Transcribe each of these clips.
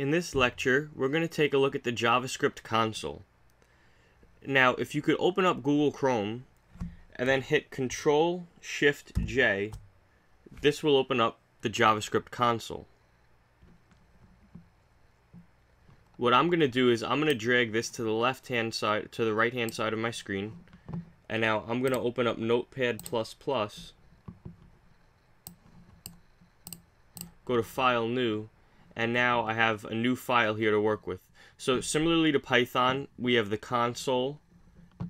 In this lecture, we're going to take a look at the JavaScript console. Now, if you could open up Google Chrome and then hit Control Shift J, this will open up the JavaScript console. What I'm going to do is I'm going to drag this to the left hand side, to the right hand side of my screen. And now I'm going to open up Notepad++. Go to File New and now I have a new file here to work with. So similarly to Python, we have the console,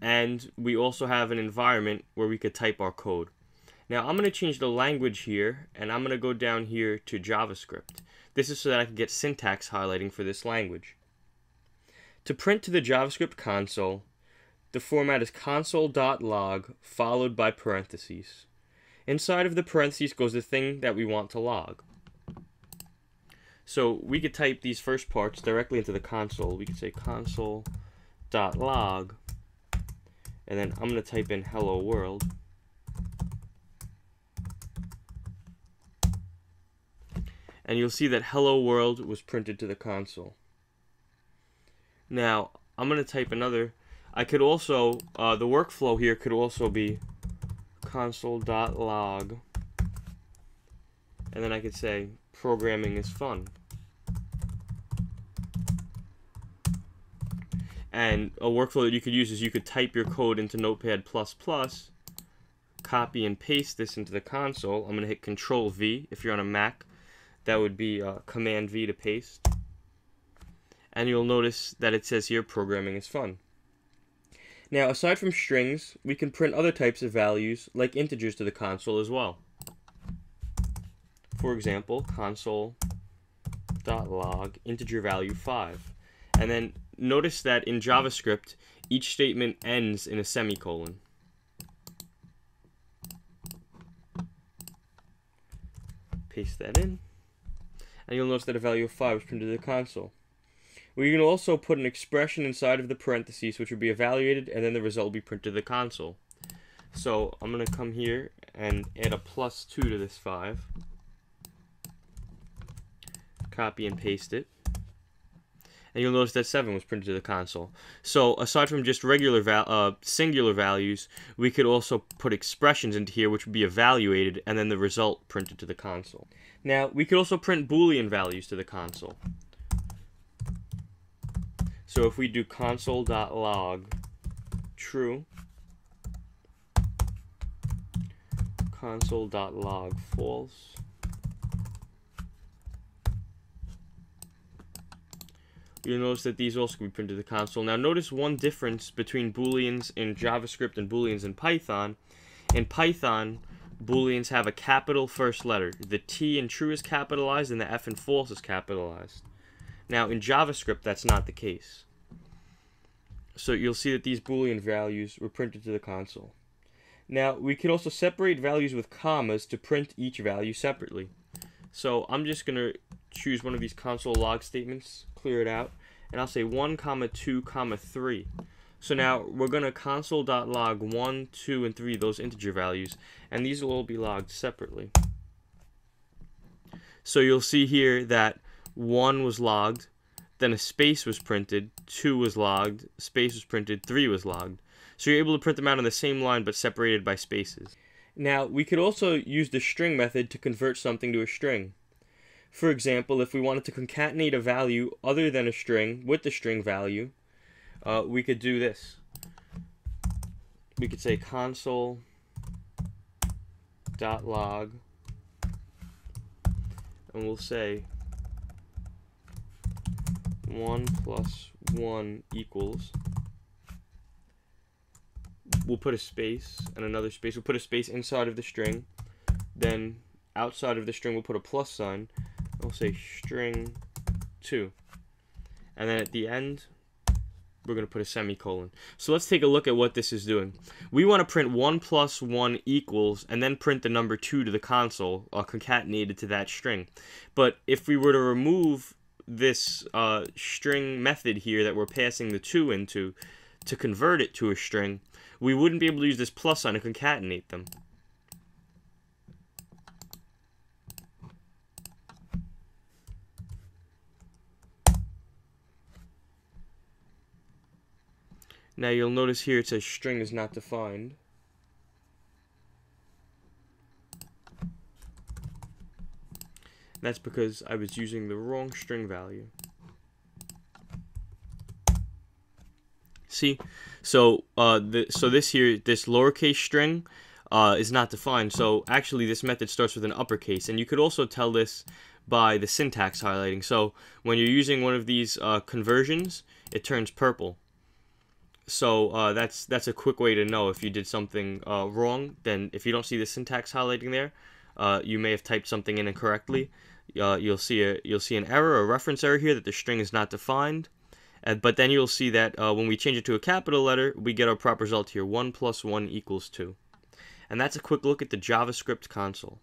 and we also have an environment where we could type our code. Now I'm going to change the language here, and I'm going to go down here to JavaScript. This is so that I can get syntax highlighting for this language. To print to the JavaScript console, the format is console.log followed by parentheses. Inside of the parentheses goes the thing that we want to log. So we could type these first parts directly into the console. We could say console.log, and then I'm going to type in hello world. And you'll see that hello world was printed to the console. Now, I'm going to type another. I could also, uh, the workflow here could also be console.log. And then I could say programming is fun. And a workflow that you could use is you could type your code into Notepad++, copy and paste this into the console. I'm going to hit Control V. If you're on a Mac, that would be uh, Command V to paste. And you'll notice that it says here, programming is fun. Now, aside from strings, we can print other types of values, like integers to the console as well. For example, console.log integer value 5. And then notice that in JavaScript, each statement ends in a semicolon. Paste that in. And you'll notice that a value of 5 is printed to the console. We can also put an expression inside of the parentheses which would be evaluated and then the result will be printed to the console. So I'm going to come here and add a plus 2 to this 5. Copy and paste it and you'll notice that 7 was printed to the console. So aside from just regular val uh, singular values, we could also put expressions into here which would be evaluated and then the result printed to the console. Now, we could also print boolean values to the console. So if we do console.log true, console.log false, you'll notice that these also can be printed to the console. Now notice one difference between booleans in JavaScript and booleans in Python. In Python, booleans have a capital first letter. The T in true is capitalized and the F in false is capitalized. Now in JavaScript, that's not the case. So you'll see that these boolean values were printed to the console. Now we can also separate values with commas to print each value separately. So I'm just going to choose one of these console log statements, clear it out, and I'll say 1 comma 2 comma 3. So now we're going to console.log 1, 2, and 3, those integer values, and these will all be logged separately. So you'll see here that 1 was logged, then a space was printed, 2 was logged, space was printed, 3 was logged. So you're able to print them out on the same line but separated by spaces. Now, we could also use the string method to convert something to a string. For example, if we wanted to concatenate a value other than a string with the string value, uh, we could do this. We could say console dot log and we'll say 1 plus 1 equals we'll put a space and another space. We'll put a space inside of the string. Then outside of the string we'll put a plus sign we'll say string 2. And then at the end, we're going to put a semicolon. So let's take a look at what this is doing. We want to print 1 plus 1 equals, and then print the number 2 to the console, uh, concatenated to that string. But if we were to remove this uh, string method here that we're passing the 2 into, to convert it to a string, we wouldn't be able to use this plus sign to concatenate them. Now you'll notice here it says string is not defined. That's because I was using the wrong string value. See, so uh, the, so this here, this lowercase string uh, is not defined. So actually, this method starts with an uppercase, and you could also tell this by the syntax highlighting. So when you're using one of these uh, conversions, it turns purple. So uh, that's that's a quick way to know if you did something uh, wrong. Then if you don't see the syntax highlighting there, uh, you may have typed something in incorrectly. Uh, you'll see a you'll see an error, a reference error here that the string is not defined. And, but then you'll see that uh, when we change it to a capital letter, we get our proper result here: one plus one equals two. And that's a quick look at the JavaScript console.